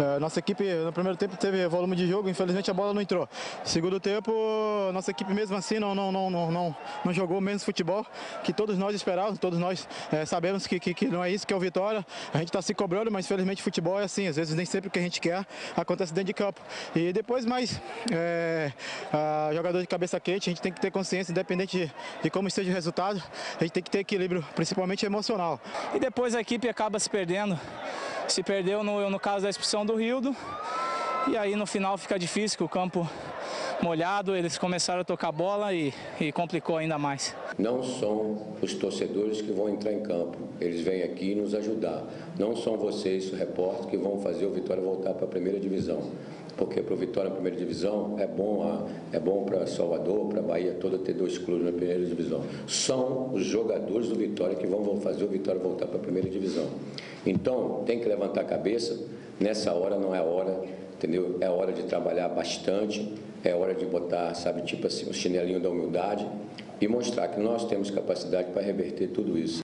É, nossa equipe no primeiro tempo teve volume de jogo, infelizmente a bola não entrou. Segundo tempo, nossa equipe mesmo assim não, não, não, não, não, não jogou mesmo futebol que todos nós esperávamos, todos nós é, sabemos que, que, que, não é isso que é o Vitória. A gente está se cobrando, mas infelizmente futebol é assim, às vezes nem sempre o que a gente quer acontece dentro de campo. E depois mais, é, a jogador de cabeça quente, a gente tem que ter consciência, independente de, de como esteja o resultado, a gente tem que ter equilíbrio, principalmente emocional. E depois a equipe acaba se perdendo. Se perdeu no, no caso da expulsão do Rildo. E aí no final fica difícil, que o campo molhado, eles começaram a tocar bola e, e, complicou ainda mais. Não são os torcedores que vão entrar em campo, eles vêm aqui nos ajudar. Não são vocês, repórteres, que vão fazer o Vitória voltar para a primeira divisão. Porque para o Vitória na primeira divisão é bom, é bom para Salvador, para Bahia toda ter dois clubes na primeira divisão. São os jogadores do Vitória que vão fazer o Vitória voltar para a primeira divisão. Então tem que levantar a cabeça, nessa hora não é hora, entendeu? É hora de trabalhar bastante é hora de botar, sabe, tipo assim, o chinelinho da humildade e mostrar que nós temos capacidade para reverter tudo isso.